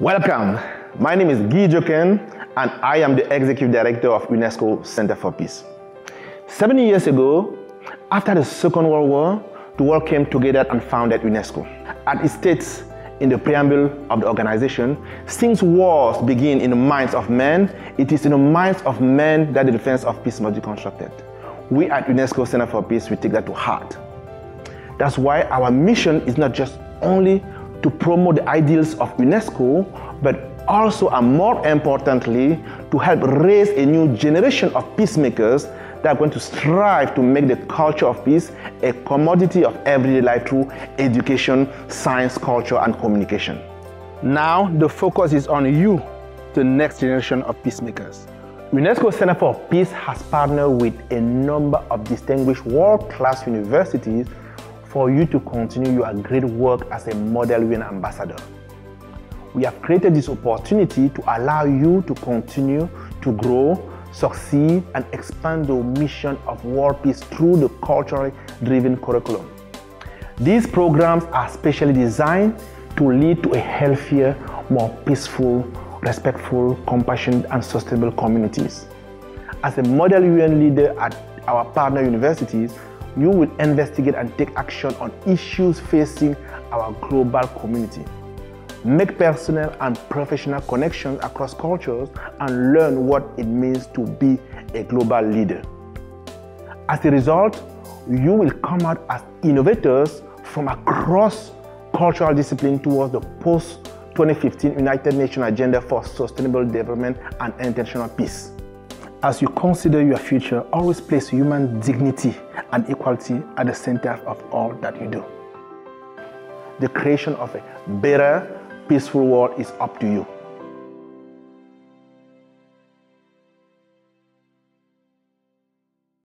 Welcome. My name is Guy Djoken, and I am the Executive Director of UNESCO Center for Peace. 70 years ago, after the Second World War, the world came together and founded UNESCO. As it states in the preamble of the organization, since wars begin in the minds of men, it is in the minds of men that the defense of peace must be constructed. We at UNESCO Center for Peace, we take that to heart. That's why our mission is not just only to promote the ideals of UNESCO, but also and more importantly, to help raise a new generation of peacemakers that are going to strive to make the culture of peace a commodity of everyday life through education, science, culture, and communication. Now, the focus is on you, the next generation of peacemakers. UNESCO Center for Peace has partnered with a number of distinguished world-class universities for you to continue your great work as a model UN ambassador. We have created this opportunity to allow you to continue to grow, succeed, and expand the mission of world peace through the culturally driven curriculum. These programs are specially designed to lead to a healthier, more peaceful, respectful, compassionate, and sustainable communities. As a model UN leader at our partner universities, you will investigate and take action on issues facing our global community. Make personal and professional connections across cultures and learn what it means to be a global leader. As a result, you will come out as innovators from across cultural discipline towards the post 2015 United Nations Agenda for Sustainable Development and International Peace. As you consider your future, always place human dignity and equality at the center of all that you do. The creation of a better, peaceful world is up to you.